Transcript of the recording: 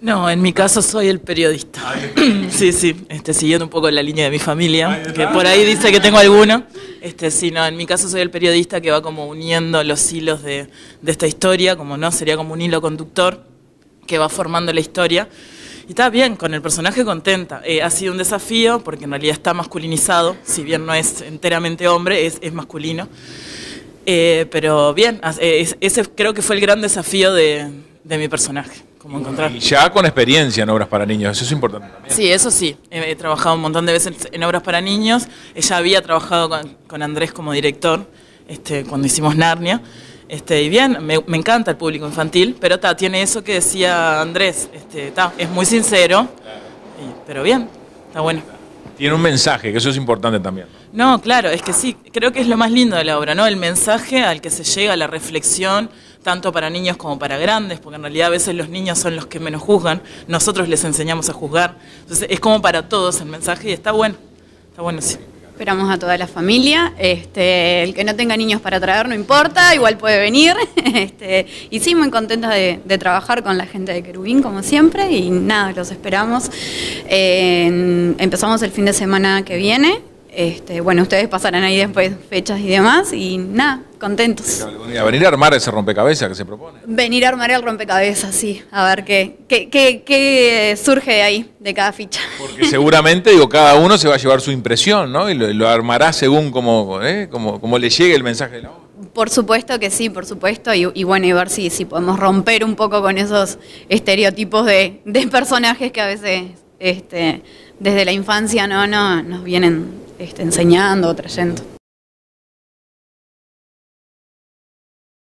No, en mi caso soy el periodista. sí, sí, este, siguiendo un poco la línea de mi familia, que por ahí dice que tengo alguno. Este, sí, no, en mi caso soy el periodista que va como uniendo los hilos de, de esta historia, como no, sería como un hilo conductor que va formando la historia. Y está bien, con el personaje contenta. Eh, ha sido un desafío porque en realidad está masculinizado, si bien no es enteramente hombre, es, es masculino. Eh, pero bien, eh, ese creo que fue el gran desafío de, de mi personaje. Como encontrar. Y ya con experiencia en obras para niños, eso es importante también. Sí, eso sí. He, he trabajado un montón de veces en obras para niños. Ella había trabajado con, con Andrés como director este, cuando hicimos Narnia. Este, y bien, me, me, encanta el público infantil, pero ta, tiene eso que decía Andrés, este, ta, es muy sincero, y, pero bien, está bueno. Tiene un mensaje, que eso es importante también. No, claro, es que sí, creo que es lo más lindo de la obra, ¿no? El mensaje al que se llega, la reflexión, tanto para niños como para grandes, porque en realidad a veces los niños son los que menos juzgan, nosotros les enseñamos a juzgar, entonces es como para todos el mensaje y está bueno, está bueno, sí. Esperamos a toda la familia. Este, el que no tenga niños para traer no importa, igual puede venir. Este, y sí, muy contenta de, de, trabajar con la gente de Querubín, como siempre. Y nada, los esperamos. Eh, empezamos el fin de semana que viene. Este, bueno, ustedes pasarán ahí después fechas y demás, y nada, contentos. A venir a armar ese rompecabezas que se propone. Venir a armar el rompecabezas, sí, a ver qué, qué, qué, qué surge de ahí, de cada ficha. Porque seguramente, digo, cada uno se va a llevar su impresión, ¿no? Y lo, lo armará según como, ¿eh? como, como le llegue el mensaje de la obra. Por supuesto que sí, por supuesto, y, y, bueno, y ver si, si podemos romper un poco con esos estereotipos de, de personajes que a veces este, desde la infancia no, no nos vienen este, enseñando trayendo.